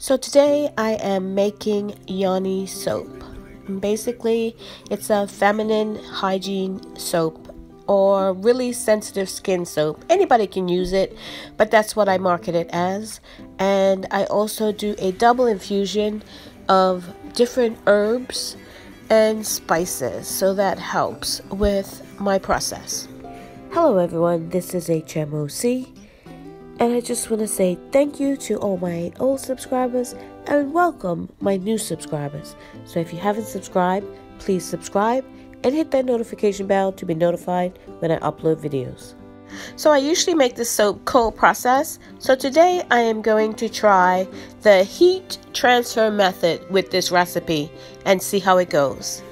So today I am making Yoni soap. Basically, it's a feminine hygiene soap or really sensitive skin soap. Anybody can use it, but that's what I market it as. And I also do a double infusion of different herbs and spices, so that helps with my process. Hello everyone, this is HMOC and I just want to say thank you to all my old subscribers and welcome my new subscribers. So if you haven't subscribed, please subscribe and hit that notification bell to be notified when I upload videos. So I usually make the soap cold process. So today I am going to try the heat transfer method with this recipe and see how it goes.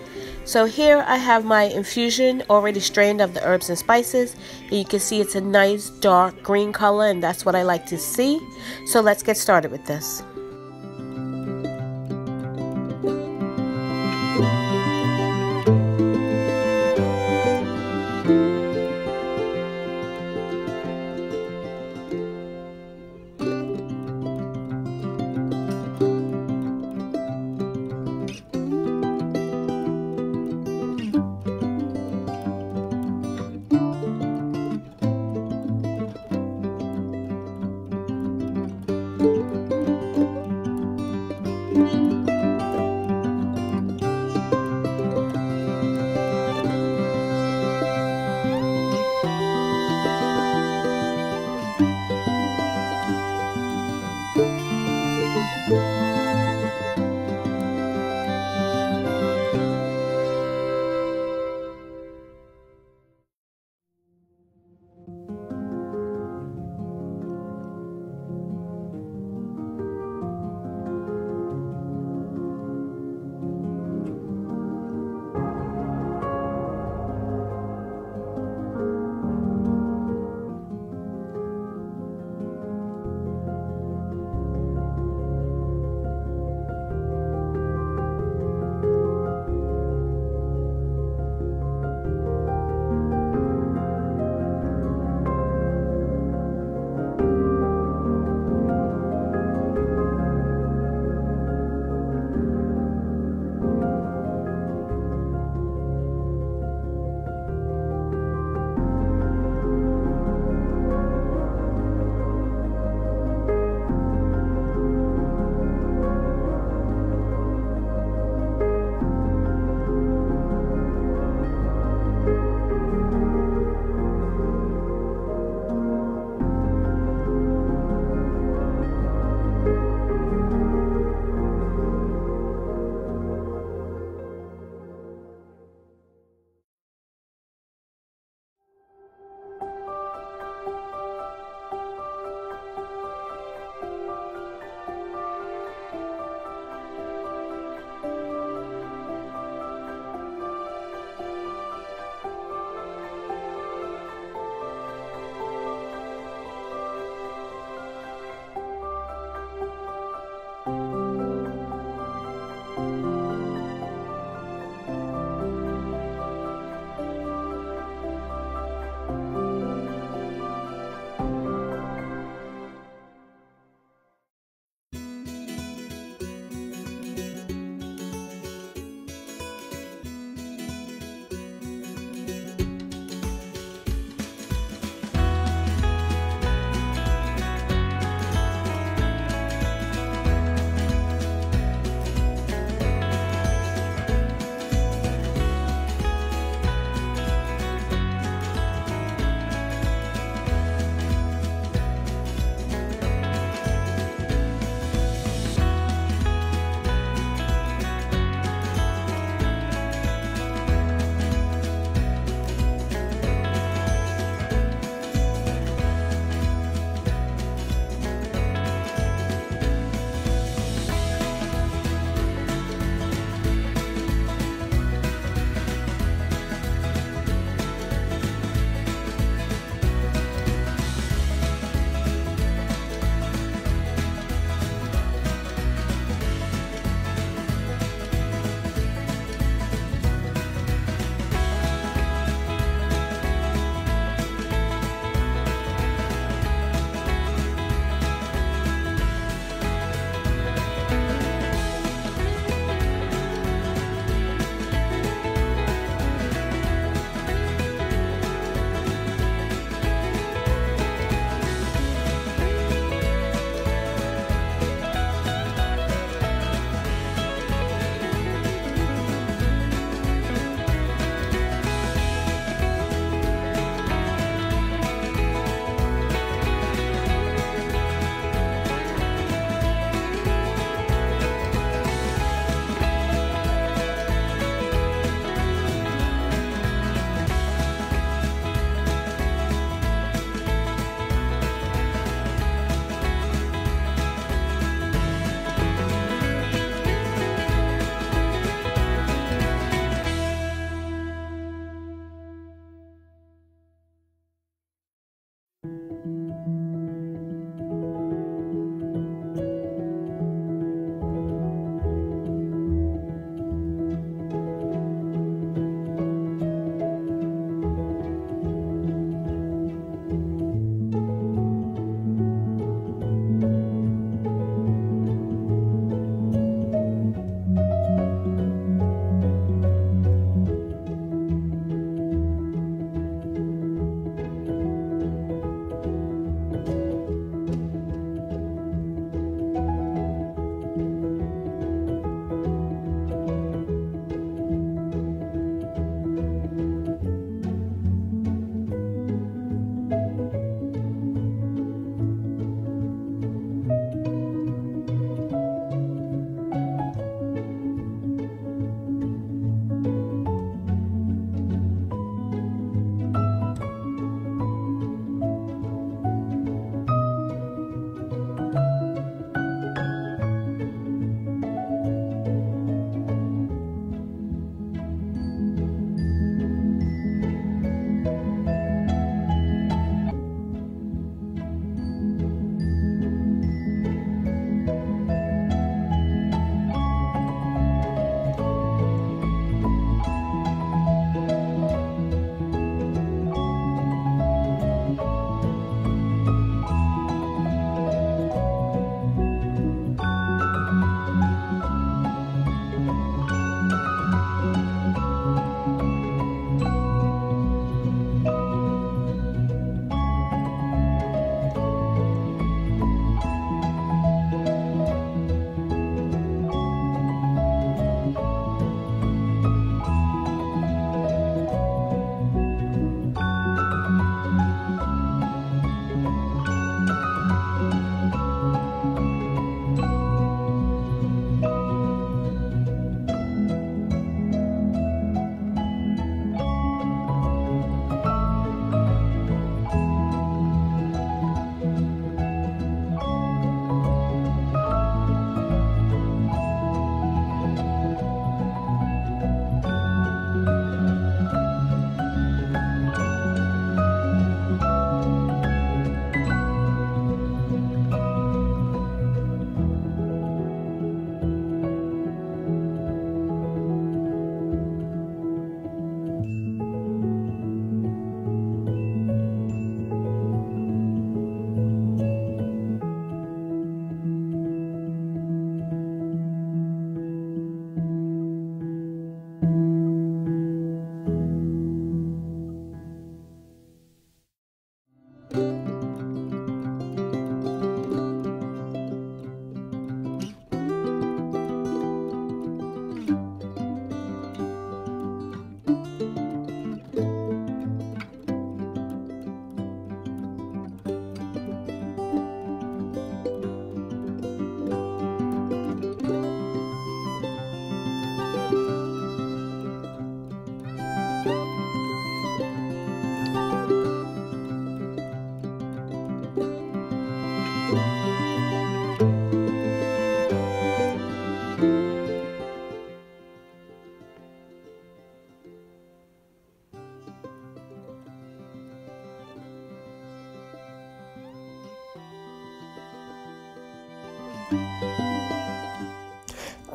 So here I have my infusion already strained of the herbs and spices. And you can see it's a nice dark green color and that's what I like to see. So let's get started with this.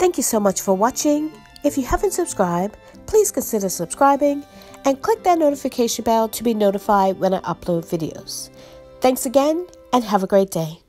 Thank you so much for watching. If you haven't subscribed, please consider subscribing and click that notification bell to be notified when I upload videos. Thanks again and have a great day.